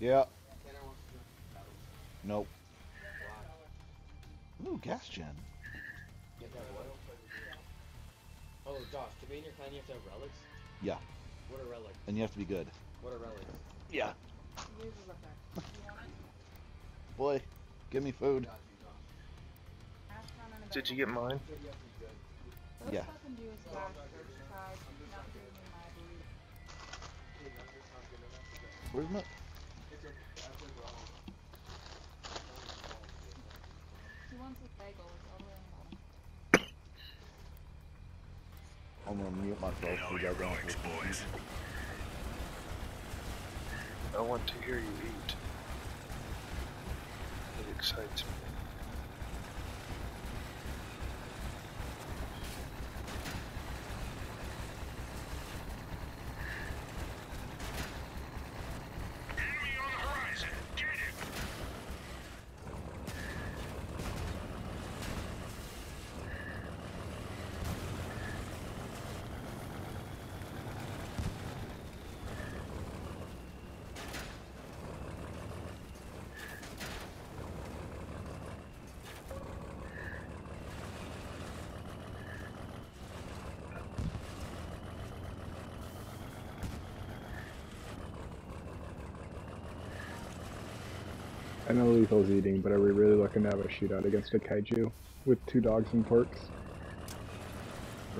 Yeah. Nope. Ooh, gas gen. You have oil? Oh, Josh, to be in your clan, you have to have relics? Yeah. What are relics? And you have to be good. What are relics? Yeah. Yours is up there. You want it? Boy, give me food. Ask Ron in a Did you get mine? Yeah. fucking dudes last year tried not giving me my burrito. Where's my? He wants a bagel. It's all the way on the bottom. I'm gonna mute myself so you guys don't have to listen. I want to hear you eat. It excites me. I know Lethal's eating, but are we really looking to have a shootout against a kaiju with two dogs and porks?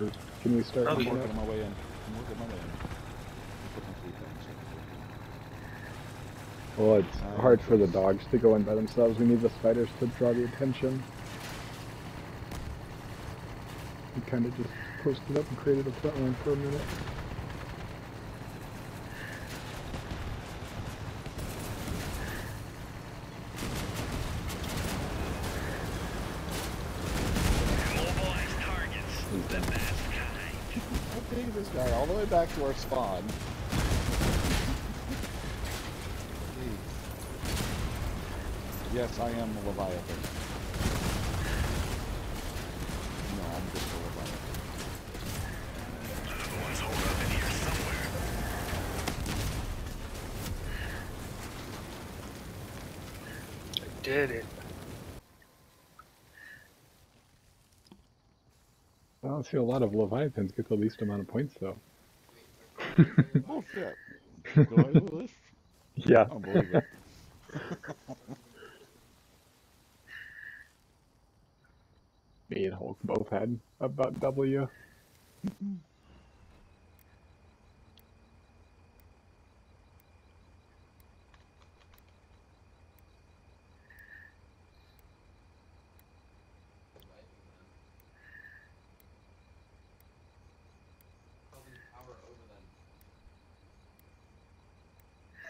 Or can we start oh, Okay. I'm working at- my way in. I'm working my way in. I'm putting three things. Well, it's uh, hard for the dogs to go in by themselves. We need the spiders to draw the attention. We kind of just posted up and created a front line for a minute. How this guy? All the way back to our spawn. Jeez. Yes, I am a Leviathan. No, I'm just a Leviathan. I did it. Don't see a lot of Leviathans get the least amount of points, though. Oh shit. Do I do this? Yeah. I don't believe it. Me and Hulk both had about W.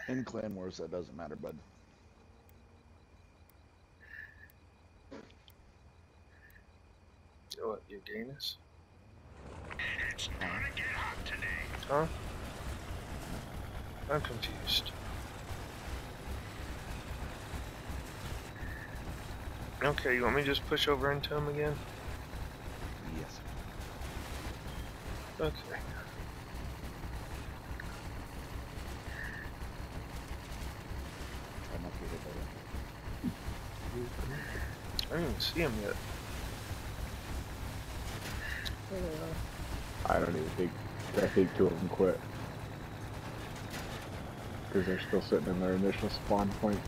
In Clan Wars, that doesn't matter, bud. You know what, you gayness? Huh? I'm confused. Okay, you want me to just push over into him again? Yes. Okay. Try not to get hit by that. I don't even see him yet. I don't even think. I think two of them quit. Because they're still sitting in their initial spawn point.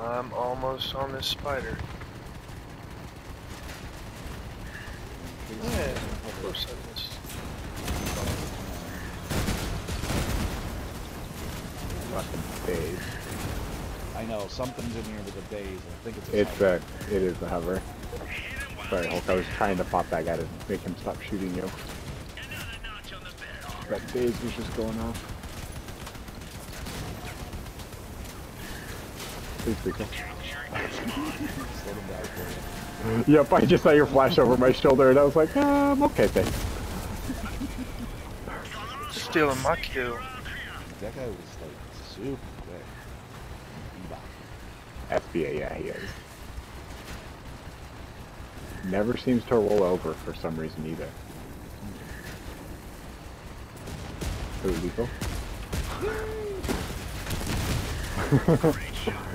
I'm almost on this spider. Yeah, of course I missed. Fucking days. I know, something's in here with the days. I think it's a It's a, it is a hover. Sorry, Hulk. I was trying to pop that guy to make him stop shooting you. That daze was just going off. Please, Rico. Slow them down for you. Yep, I just saw your flash over my shoulder, and I was like, um, okay, thanks. Stealing my kill. That guy was like super quick. FBA, yeah, he is. never seems to roll over for some reason either. Ooh, lethal.